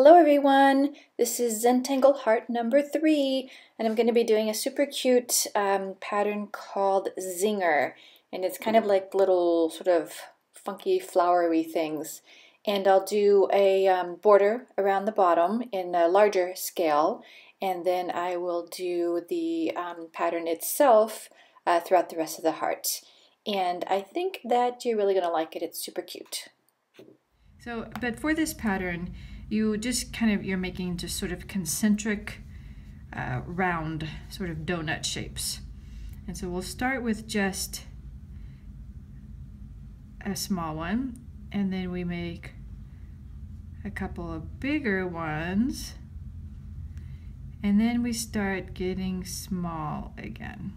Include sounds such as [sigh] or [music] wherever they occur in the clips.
Hello everyone, this is Zentangle Heart number three and I'm going to be doing a super cute um, pattern called Zinger and it's kind of like little sort of funky flowery things. And I'll do a um, border around the bottom in a larger scale and then I will do the um, pattern itself uh, throughout the rest of the heart. And I think that you're really going to like it, it's super cute. So, but for this pattern, you just kind of, you're making just sort of concentric uh, round sort of donut shapes. And so we'll start with just a small one and then we make a couple of bigger ones and then we start getting small again.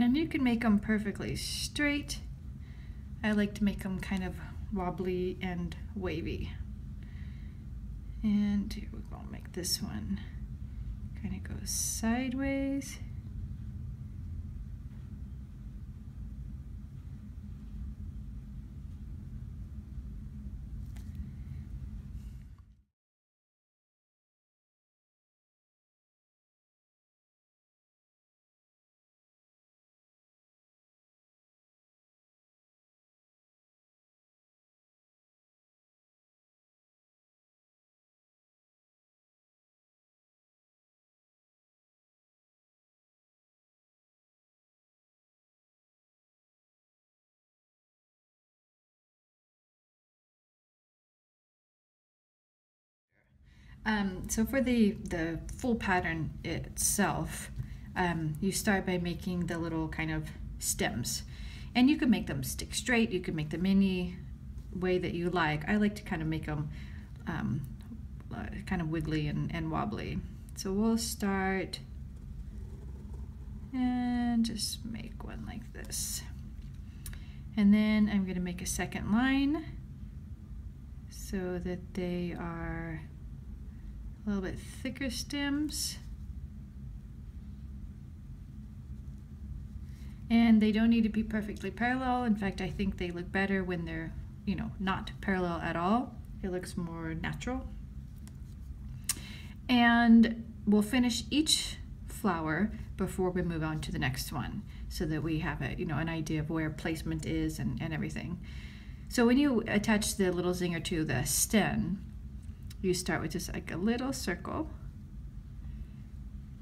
And you can make them perfectly straight. I like to make them kind of wobbly and wavy. And here we go, make this one kind of go sideways. Um, so for the, the full pattern itself, um, you start by making the little kind of stems. And you can make them stick straight, you can make them any way that you like. I like to kind of make them um, uh, kind of wiggly and, and wobbly. So we'll start and just make one like this. And then I'm going to make a second line so that they are a little bit thicker stems. And they don't need to be perfectly parallel. In fact, I think they look better when they're, you know, not parallel at all. It looks more natural. And we'll finish each flower before we move on to the next one so that we have a, you know, an idea of where placement is and, and everything. So when you attach the little zinger to the stem, you start with just like a little circle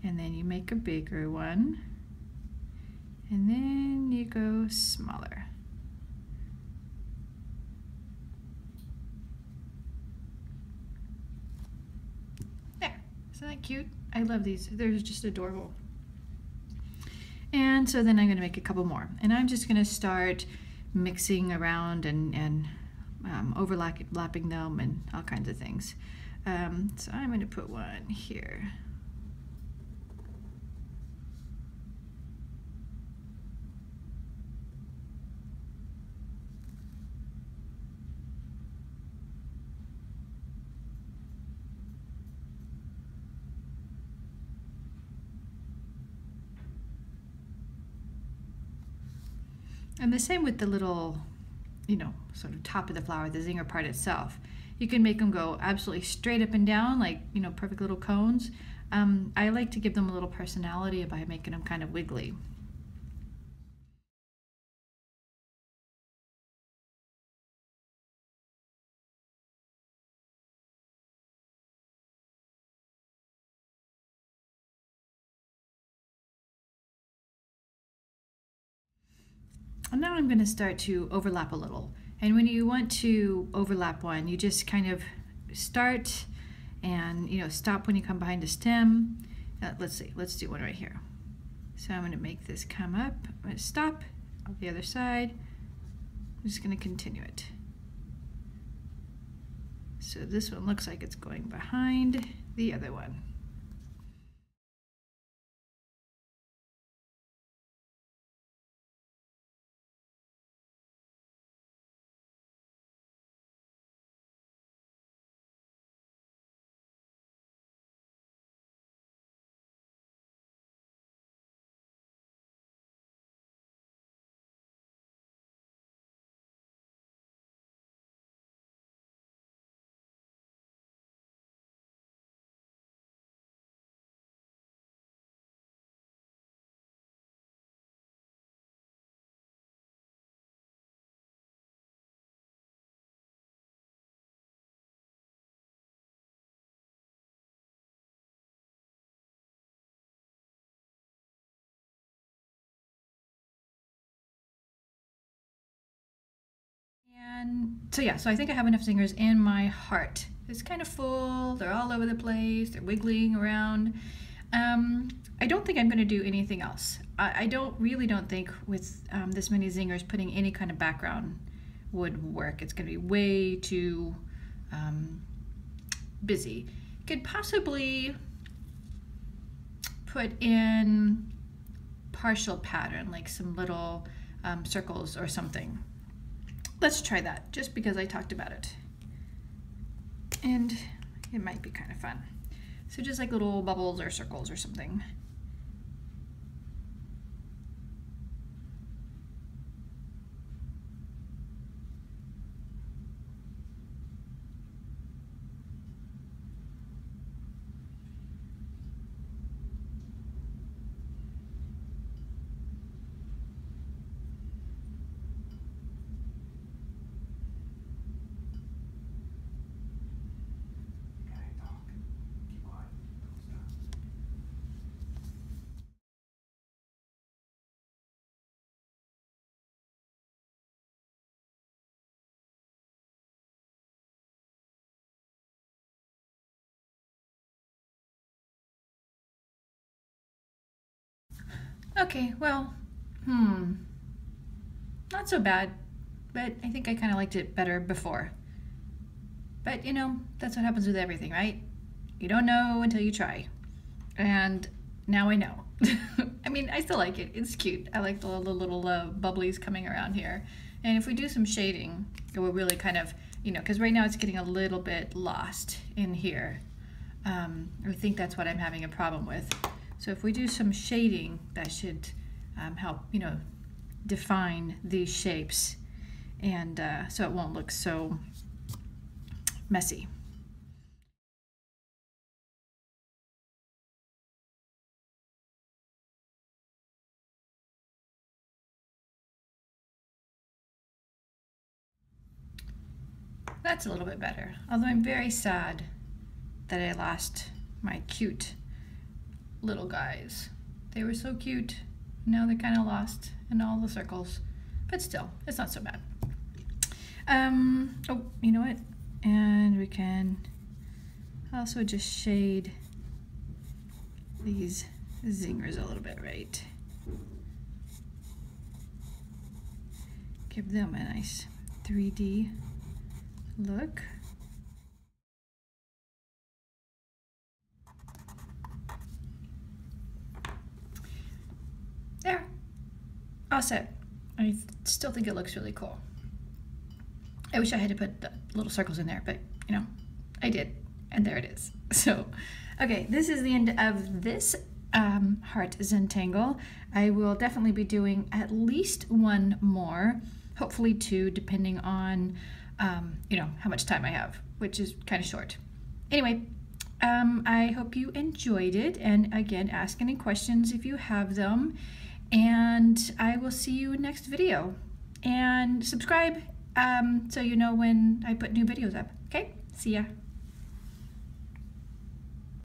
and then you make a bigger one and then you go smaller. There, isn't that cute? I love these, they're just adorable. And so then I'm gonna make a couple more. And I'm just gonna start mixing around and, and um, overlapping them and all kinds of things. Um, so I'm going to put one here. And the same with the little you know, sort of top of the flower, the zinger part itself. You can make them go absolutely straight up and down, like, you know, perfect little cones. Um, I like to give them a little personality by making them kind of wiggly. And now I'm going to start to overlap a little. And when you want to overlap one, you just kind of start and you know stop when you come behind a stem. Uh, let's see, let's do one right here. So I'm going to make this come up. I'm going to stop on the other side. I'm just going to continue it. So this one looks like it's going behind the other one. And so yeah, so I think I have enough zingers in my heart. It's kind of full, they're all over the place, they're wiggling around. Um, I don't think I'm going to do anything else. I, I don't really don't think with um, this many zingers putting any kind of background would work. It's going to be way too um, busy. Could possibly put in partial pattern, like some little um, circles or something. Let's try that, just because I talked about it. And it might be kind of fun. So just like little bubbles or circles or something. Okay, well, hmm, not so bad, but I think I kind of liked it better before. But you know, that's what happens with everything, right? You don't know until you try. And now I know. [laughs] I mean, I still like it. It's cute. I like the little, little uh, bubblies coming around here. And if we do some shading, it will really kind of, you know, because right now it's getting a little bit lost in here. Um, I think that's what I'm having a problem with. So if we do some shading, that should um, help, you know, define these shapes and uh, so it won't look so messy. That's a little bit better, although I'm very sad that I lost my cute little guys. They were so cute. Now they're kind of lost in all the circles. But still, it's not so bad. Um, oh, you know what? And we can also just shade these zingers a little bit, right? Give them a nice 3D look. There. All set. I still think it looks really cool. I wish I had to put the little circles in there, but you know, I did. And there it is. [laughs] So, okay, this is the end of this um, heart Zentangle. I will definitely be doing at least one more, hopefully two, depending on, um, you know, how much time I have, which is kind of short. Anyway, um, I hope you enjoyed it. And again, ask any questions if you have them and I will see you next video. And subscribe um, so you know when I put new videos up. Okay, see ya.